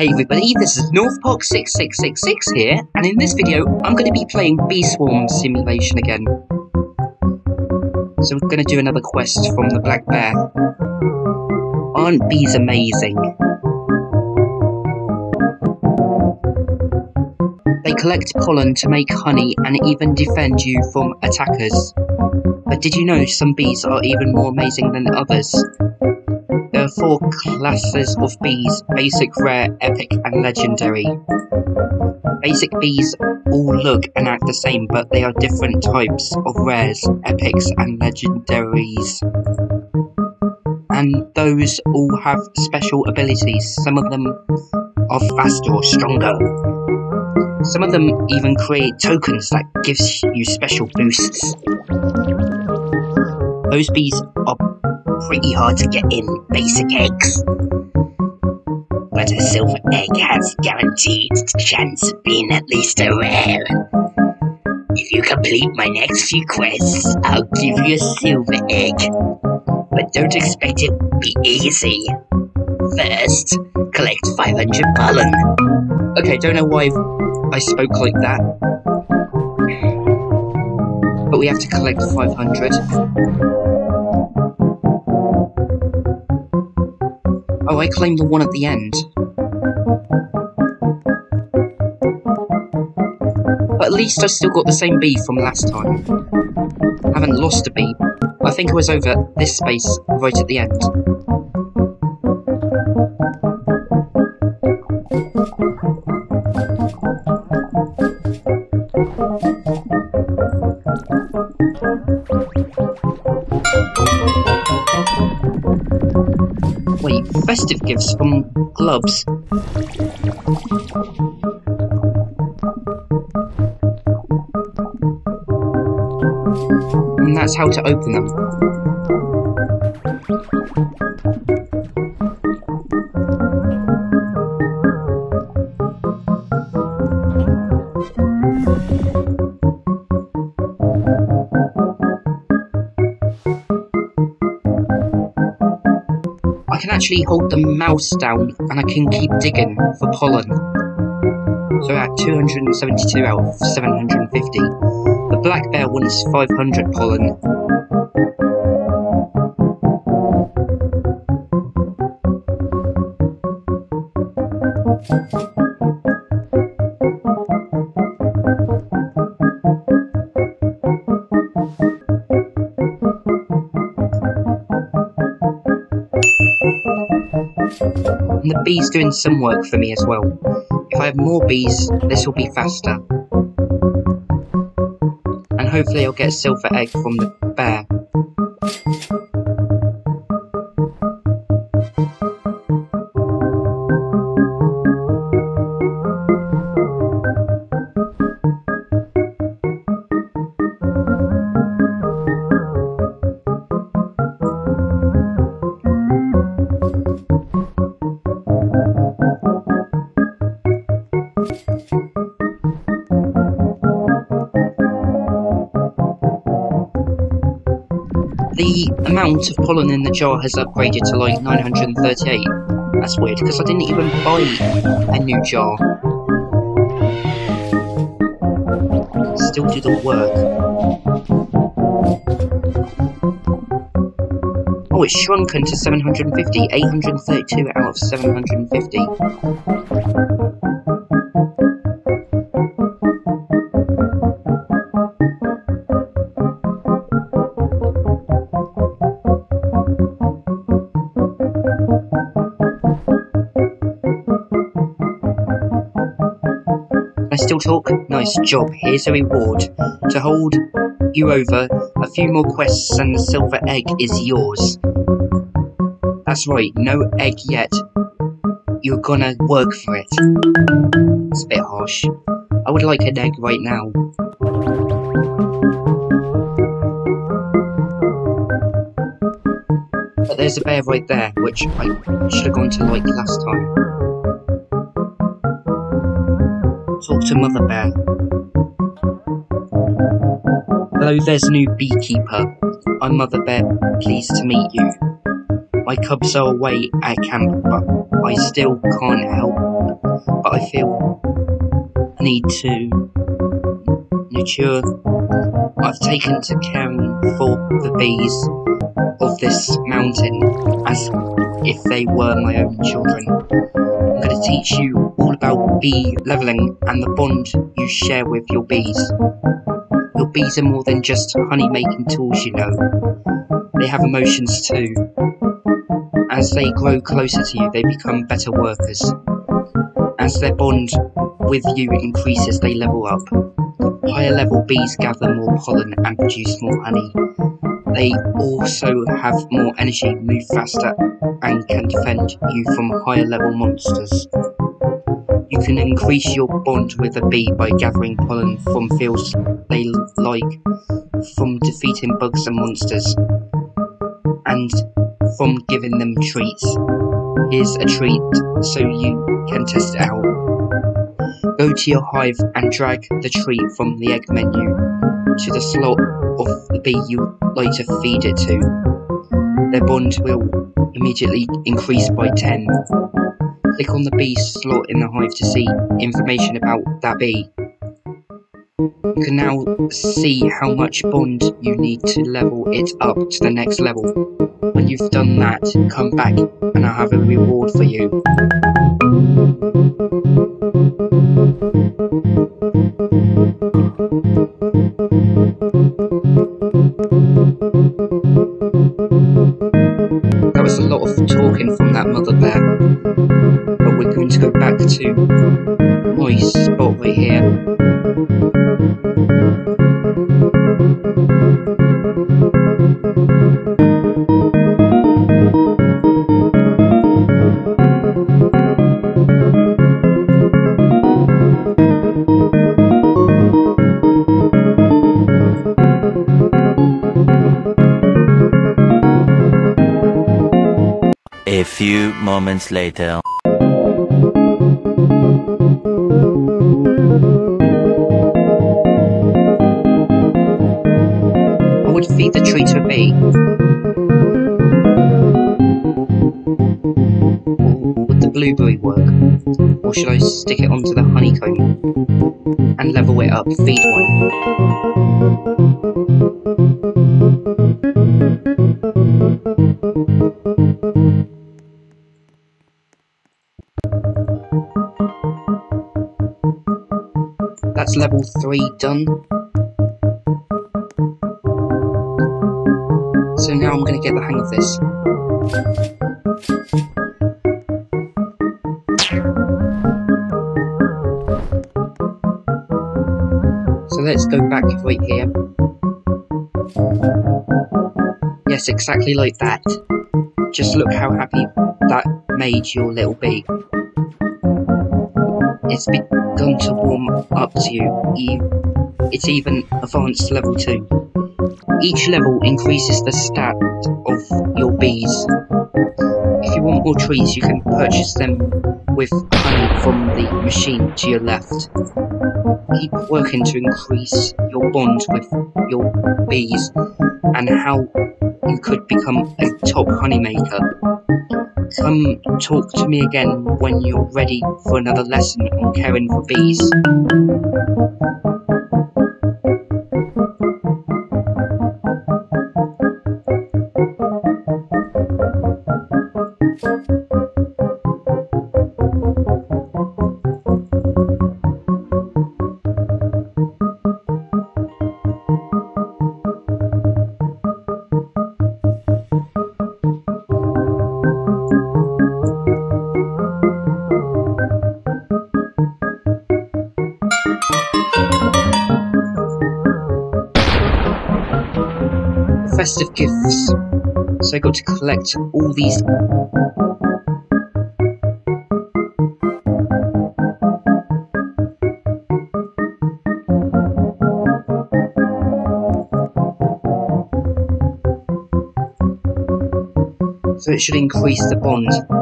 Hey everybody, this is NorthPark6666 here, and in this video, I'm going to be playing Bee Swarm Simulation again. So we're going to do another quest from the Black Bear. Aren't bees amazing? They collect pollen to make honey and even defend you from attackers. But did you know some bees are even more amazing than others? Four classes of bees, basic, rare, epic and legendary. Basic bees all look and act the same, but they are different types of rares, epics and legendaries. And those all have special abilities, some of them are faster or stronger. Some of them even create tokens that gives you special boosts. Those bees are pretty hard to get in basic eggs. But a silver egg has guaranteed chance of being at least a rare. If you complete my next few quests, I'll give you a silver egg. But don't expect it to be easy. First, collect 500 pollen. Okay, don't know why I spoke like that. But we have to collect 500. I claim the one at the end. But at least I still got the same bee from last time. I haven't lost a bee. I think it was over this space right at the end. Gloves. And that's how to open them. Can actually hold the mouse down and I can keep digging for pollen. So at 272 out of 750. The black bear wants 500 pollen. Bee's doing some work for me as well. If I have more bees, this will be faster. And hopefully I'll get a silver egg from the amount of pollen in the jar has upgraded to like 938. That's weird, because I didn't even buy a new jar. Still the work. Oh, it's shrunken to 750, 832 out of 750. Still talk? Nice job. Here's a reward. To hold you over, a few more quests and the silver egg is yours. That's right, no egg yet. You're gonna work for it. It's a bit harsh. I would like an egg right now. But there's a bear right there, which I should have gone to like last time. Talk to Mother Bear. Hello, there's a new beekeeper. I'm Mother Bear, pleased to meet you. My cubs are away at camp, but I still can't help. But I feel I need to nurture. I've taken to caring for the bees of this mountain as if they were my own children. I'm going to teach you all about bee leveling and the bond you share with your bees. Your bees are more than just honey making tools, you know. They have emotions too. As they grow closer to you, they become better workers. As their bond with you increases, they level up. Higher level bees gather more pollen and produce more honey. They also have more energy, move faster, and can defend you from higher level monsters. You can increase your bond with a bee by gathering pollen from fields they like, from defeating bugs and monsters, and from giving them treats. Here's a treat so you can test it out. Go to your hive and drag the treat from the egg menu to the slot of the bee you like to feed it to. Their bond will immediately increase by 10. Click on the bee slot in the hive to see information about that bee. You can now see how much bond you need to level it up to the next level. When you've done that, come back and I'll have a reward for you. That was a lot of talking from that mother bear. To spot right here. A few moments later. Feed the tree to a bee. Would the blueberry work? Or should I stick it onto the honeycomb and level it up, feed one? That's level 3 done. Get the hang of this. So let's go back right here. Yes, exactly like that. Just look how happy that made your little bee. It's begun to warm up to you. it's even advanced level 2. Each level increases the stat of your bees. If you want more trees, you can purchase them with honey from the machine to your left. Keep working to increase your bond with your bees and how you could become a top honey maker. Come talk to me again when you're ready for another lesson on caring for bees. Festive gifts. So I got to collect all these. So it should increase the bond.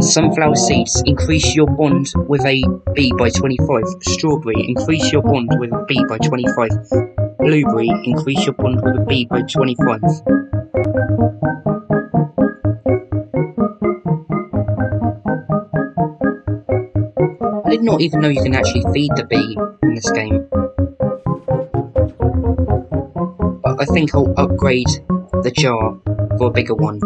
Sunflower seeds, increase your bond with a bee by 25. Strawberry, increase your bond with a bee by 25. Blueberry, increase your bond with a bee by 25. I did not even know you can actually feed the bee in this game. But I think I'll upgrade the jar for a bigger one.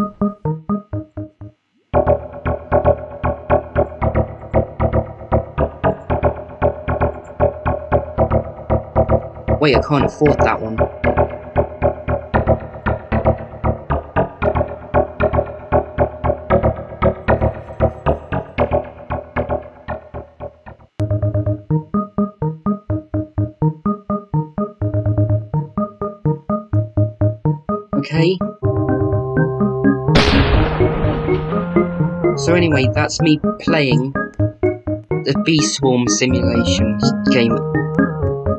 Wait, I can't afford that one. Okay. So anyway, that's me playing the Bee Swarm Simulations game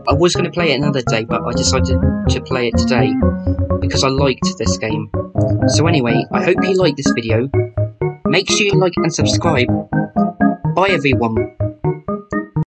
I was going to play it another day, but I decided to play it today because I liked this game. So anyway, I hope you liked this video. Make sure you like and subscribe. Bye everyone.